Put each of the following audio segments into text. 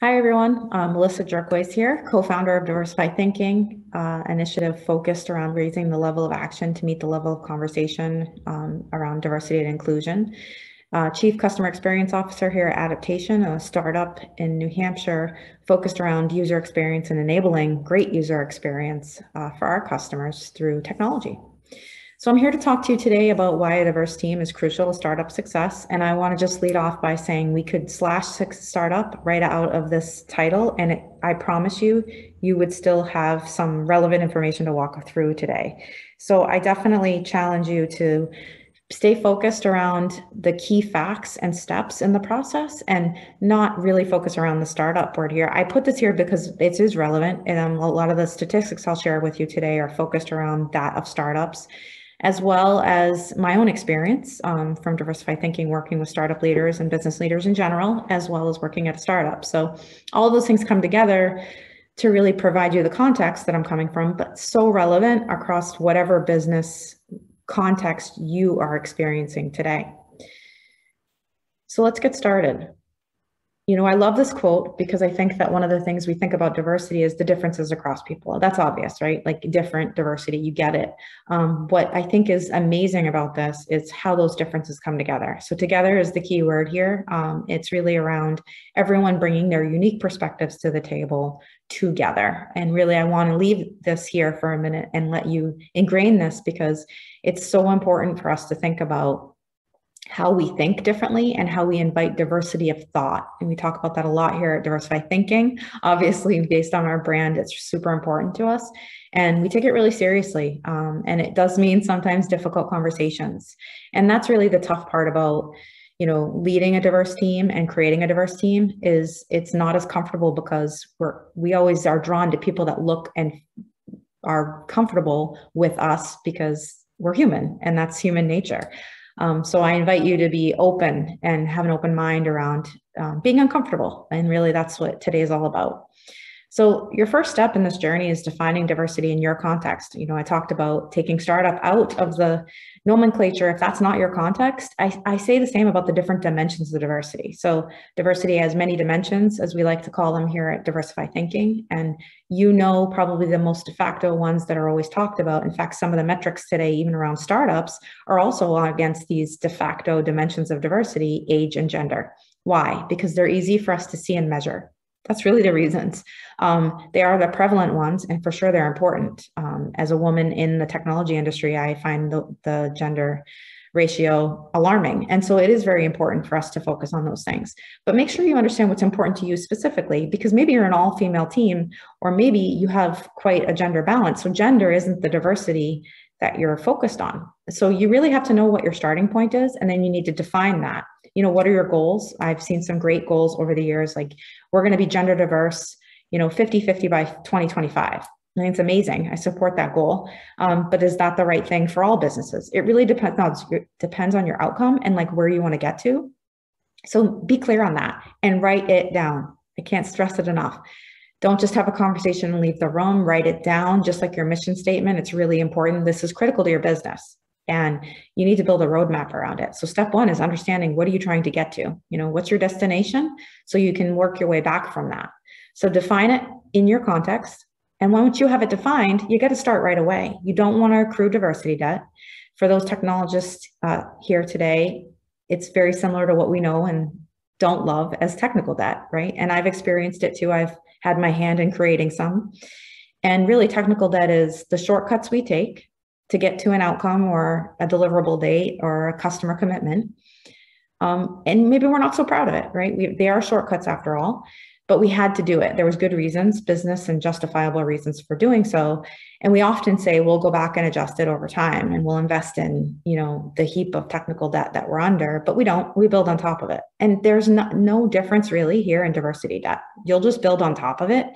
Hi, everyone. I'm Melissa Jurkoic here, co-founder of Diversify Thinking, uh, initiative focused around raising the level of action to meet the level of conversation um, around diversity and inclusion. Uh, Chief Customer Experience Officer here at addapptation, a startup in New Hampshire focused around user experience and enabling great user experience uh, for our customers through technology. So I'm here to talk to you today about why a diverse team is crucial to startup success. And I want to just lead off by saying we could slash startup right out of this title. And it, I promise you, you would still have some relevant information to walk through today. So I definitely challenge you to stay focused around the key facts and steps in the process and not really focus around the startup word here. I put this here because it is relevant and um, a lot of the statistics I'll share with you today are focused around that of startups as well as my own experience um, from diversified thinking, working with startup leaders and business leaders in general, as well as working at a startup. So all those things come together to really provide you the context that I'm coming from, but so relevant across whatever business context you are experiencing today. So let's get started. You know, I love this quote because I think that one of the things we think about diversity is the differences across people. That's obvious, right? Like different diversity, you get it. Um, what I think is amazing about this is how those differences come together. So, together is the key word here. Um, it's really around everyone bringing their unique perspectives to the table together. And really, I want to leave this here for a minute and let you ingrain this because it's so important for us to think about how we think differently and how we invite diversity of thought. And we talk about that a lot here at Diversify Thinking. Obviously, based on our brand, it's super important to us. And we take it really seriously. Um, and it does mean sometimes difficult conversations. And that's really the tough part about you know leading a diverse team and creating a diverse team is it's not as comfortable because we're we always are drawn to people that look and are comfortable with us because we're human and that's human nature um, so I invite you to be open and have an open mind around um, being uncomfortable. And really, that's what today is all about. So your first step in this journey is defining diversity in your context. You know, I talked about taking startup out of the nomenclature. If that's not your context, I, I say the same about the different dimensions of diversity. So diversity has many dimensions, as we like to call them here at Diversify Thinking. And you know probably the most de facto ones that are always talked about. In fact, some of the metrics today, even around startups, are also against these de facto dimensions of diversity, age and gender. Why? Because they're easy for us to see and measure. That's really the reasons. Um, they are the prevalent ones, and for sure they're important. Um, as a woman in the technology industry, I find the, the gender ratio alarming. And so it is very important for us to focus on those things. But make sure you understand what's important to you specifically, because maybe you're an all female team, or maybe you have quite a gender balance. So gender isn't the diversity that you're focused on. So you really have to know what your starting point is, and then you need to define that you know, what are your goals? I've seen some great goals over the years, like we're going to be gender diverse, you know, 50 50 by 2025. I think it's amazing. I support that goal. Um, but is that the right thing for all businesses? It really depends on depends on your outcome and like where you want to get to. So be clear on that and write it down. I can't stress it enough. Don't just have a conversation and leave the room. Write it down, just like your mission statement. It's really important. This is critical to your business and you need to build a roadmap around it. So step one is understanding what are you trying to get to? You know what's your destination? So you can work your way back from that. So define it in your context. And once you have it defined you got to start right away. You don't want to accrue diversity debt. For those technologists uh, here today it's very similar to what we know and don't love as technical debt right? And i've experienced it too. I've had my hand in creating some. And really technical debt is the shortcuts we take to get to an outcome or a deliverable date or a customer commitment. Um, and maybe we're not so proud of it, right? We, they are shortcuts after all, but we had to do it. There was good reasons, business and justifiable reasons for doing so. And we often say we'll go back and adjust it over time and we'll invest in, you know, the heap of technical debt that we're under, but we don't, we build on top of it. And there's no, no difference really here in diversity debt. You'll just build on top of it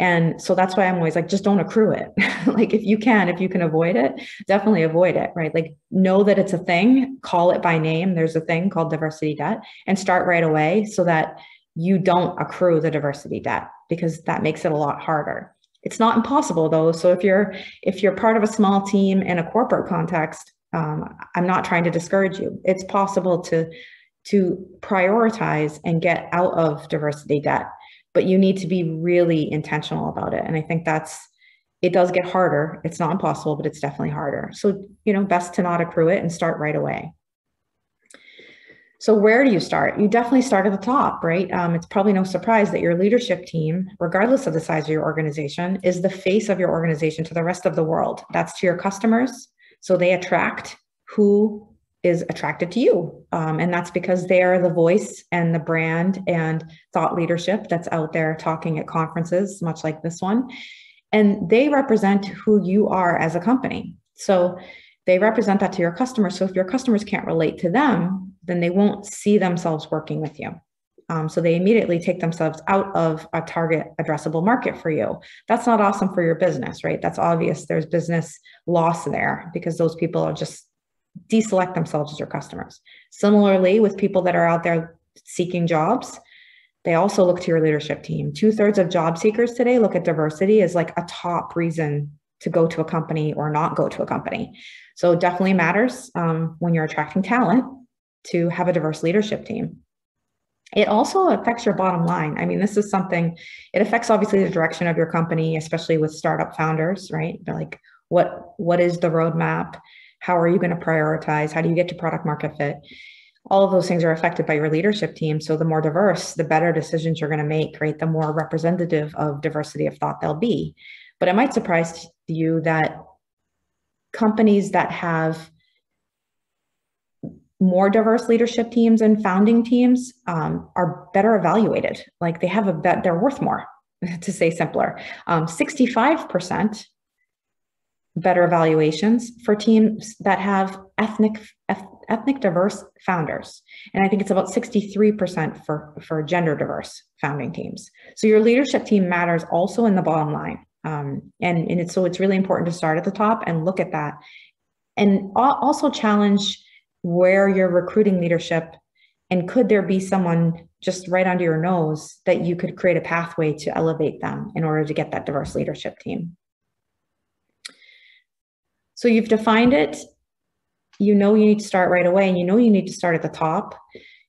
and so that's why I'm always like, just don't accrue it. like if you can, if you can avoid it, definitely avoid it, right? Like know that it's a thing, call it by name. There's a thing called diversity debt and start right away so that you don't accrue the diversity debt because that makes it a lot harder. It's not impossible though. So if you're if you're part of a small team in a corporate context, um, I'm not trying to discourage you. It's possible to to prioritize and get out of diversity debt but you need to be really intentional about it. And I think that's, it does get harder. It's not impossible, but it's definitely harder. So, you know, best to not accrue it and start right away. So, where do you start? You definitely start at the top, right? Um, it's probably no surprise that your leadership team, regardless of the size of your organization, is the face of your organization to the rest of the world. That's to your customers. So, they attract who is attracted to you. Um, and that's because they are the voice and the brand and thought leadership that's out there talking at conferences, much like this one. And they represent who you are as a company. So, they represent that to your customers. So if your customers can't relate to them, then they won't see themselves working with you. Um, so they immediately take themselves out of a target addressable market for you. That's not awesome for your business, right? That's obvious. There's business loss there because those people are just deselect themselves as your customers. Similarly, with people that are out there seeking jobs, they also look to your leadership team. Two thirds of job seekers today look at diversity as like a top reason to go to a company or not go to a company. So it definitely matters um, when you're attracting talent to have a diverse leadership team. It also affects your bottom line. I mean, this is something, it affects obviously the direction of your company, especially with startup founders, right? Like, what, what is the roadmap? How are you going to prioritize? How do you get to product market fit? all of those things are affected by your leadership team. So the more diverse, the better decisions you're going to make, right? The more representative of diversity of thought they'll be. But it might surprise you that companies that have more diverse leadership teams and founding teams um, are better evaluated. Like they have a bet, they're worth more, to say simpler. Um, 65% better evaluations for teams that have ethnic ethnic diverse founders and i think it's about 63% for for gender diverse founding teams so your leadership team matters also in the bottom line um, and, and it's, so it's really important to start at the top and look at that. And also challenge where you're recruiting leadership and could there be someone just right under your nose that you could create a pathway to elevate them in order to get that diverse leadership team? So you've defined it. You know you need to start right away and you know you need to start at the top.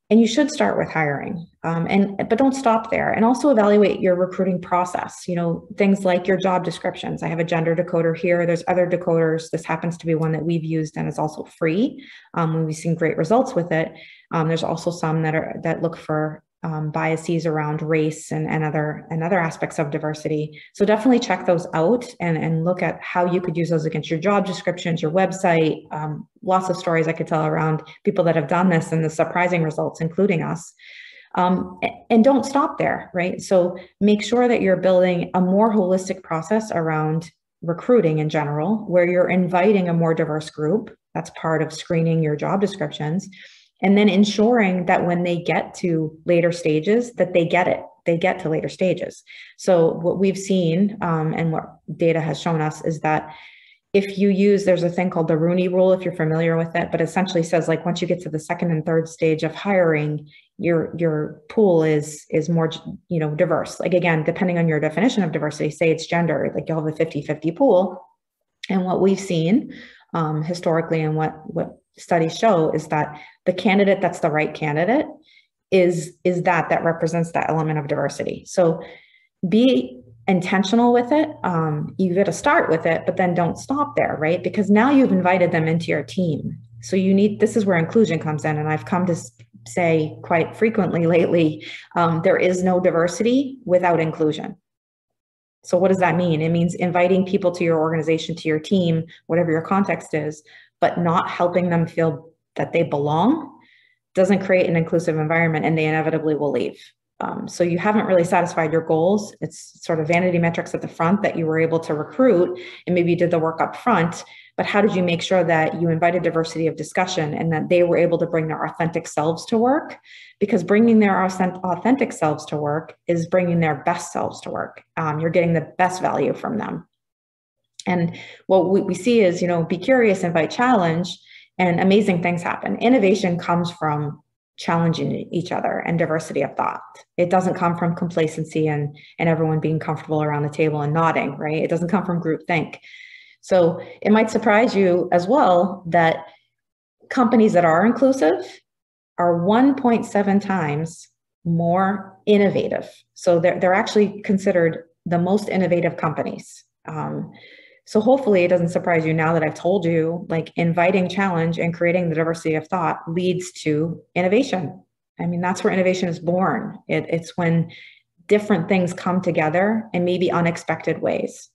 And you should start with hiring. Um, and but don't stop there. And also evaluate your recruiting process. You know things like your job descriptions. I have a gender decoder here. There's other decoders. This happens to be one that we've used and is also free. Um, we've seen great results with it. Um, there's also some that are that look for um, biases around race and, and other and other aspects of diversity. So definitely check those out and, and look at how you could use those against your job descriptions, your website. Um, lots of stories I could tell around people that have done this and the surprising results, including us. Um, and don't stop there, right? So make sure that you're building a more holistic process around recruiting in general, where you're inviting a more diverse group. That's part of screening your job descriptions and then ensuring that when they get to later stages that they get it they get to later stages. So what we've seen um, and what data has shown us is that if you use there's a thing called the rooney rule if you're familiar with it but essentially says like once you get to the second and third stage of hiring your your pool is is more you know diverse. Like again depending on your definition of diversity say it's gender like you'll have a 50 50 pool. And what we've seen um, historically and what what studies show is that the candidate that's the right candidate is is that that represents that element of diversity. So be intentional with it. Um, you got to start with it but then don't stop there right? Because now you've invited them into your team. So you need this is where inclusion comes in. And i've come to say quite frequently lately um, there is no diversity without inclusion so what does that mean it means inviting people to your organization to your team whatever your context is but not helping them feel that they belong doesn't create an inclusive environment and they inevitably will leave. Um, so you haven't really satisfied your goals. It's sort of vanity metrics at the front that you were able to recruit and maybe you did the work up front. But how did you make sure that you invited diversity of discussion and that they were able to bring their authentic selves to work? Because bringing their authentic selves to work is bringing their best selves to work. Um, you're getting the best value from them. And what we, we see is, you know, be curious, invite challenge, and amazing things happen. Innovation comes from challenging each other and diversity of thought. It doesn't come from complacency and, and everyone being comfortable around the table and nodding, right? It doesn't come from group think. So it might surprise you as well that companies that are inclusive are 1.7 times more innovative. So they're, they're actually considered the most innovative companies. Um, so hopefully it doesn't surprise you now that I've told you, like inviting challenge and creating the diversity of thought leads to innovation. I mean, that's where innovation is born. It, it's when different things come together in maybe unexpected ways.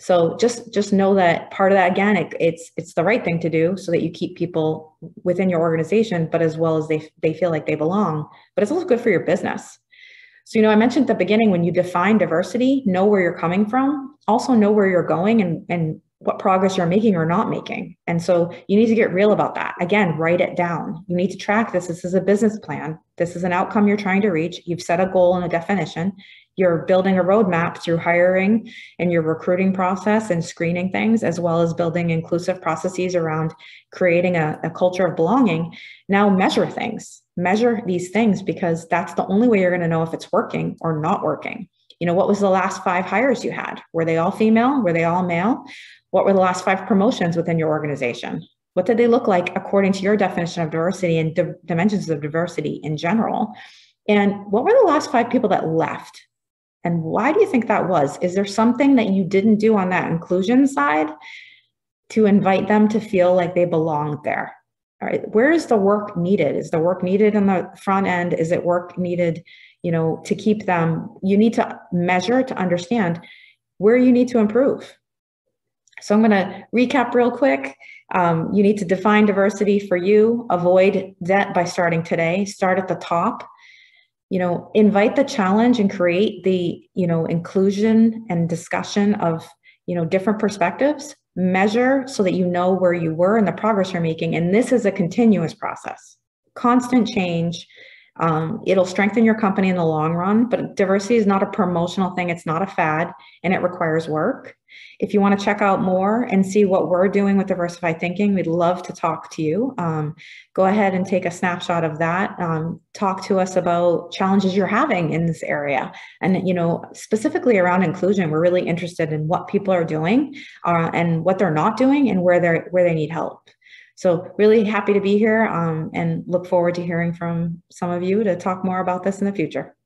So just just know that part of that again, it, it's it's the right thing to do so that you keep people within your organization, but as well as they they feel like they belong. But it's also good for your business. So you know, I mentioned at the beginning when you define diversity, know where you're coming from, also know where you're going and and what progress you're making or not making. And so you need to get real about that. Again, write it down. You need to track this. This is a business plan. This is an outcome you're trying to reach. You've set a goal and a definition. You're building a roadmap through hiring and your recruiting process and screening things, as well as building inclusive processes around creating a, a culture of belonging. Now measure things, measure these things because that's the only way you're going to know if it's working or not working you know what was the last five hires you had were they all female were they all male what were the last five promotions within your organization? What did they look like according to your definition of diversity and di- dimensions of diversity in general? And what were the last five people that left? And why do you think that was? Is there something that you didn't do on that inclusion side to invite them to feel like they belonged there? All right, where is the work needed? Is the work needed in the front end? Is it work needed, you know, to keep them? You need to measure to understand where you need to improve so I'm going to recap real quick. Um, you need to define diversity for you, avoid that by starting today, start at the top. You know, invite the challenge and create the, you know, inclusion and discussion of, you know, different perspectives. Measure so that you know where you were and the progress you're making. And this is a continuous process, constant change, um, it'll strengthen your company in the long run, but diversity is not a promotional thing. It's not a fad and it requires work. If you want to check out more and see what we're doing with diversified thinking, we'd love to talk to you. Um, go ahead and take a snapshot of that. Um, talk to us about challenges you're having in this area. And, you know, specifically around inclusion, we're really interested in what people are doing uh, and what they're not doing and where they're where they need help. So really happy to be here um, and look forward to hearing from some of you to talk more about this in the future.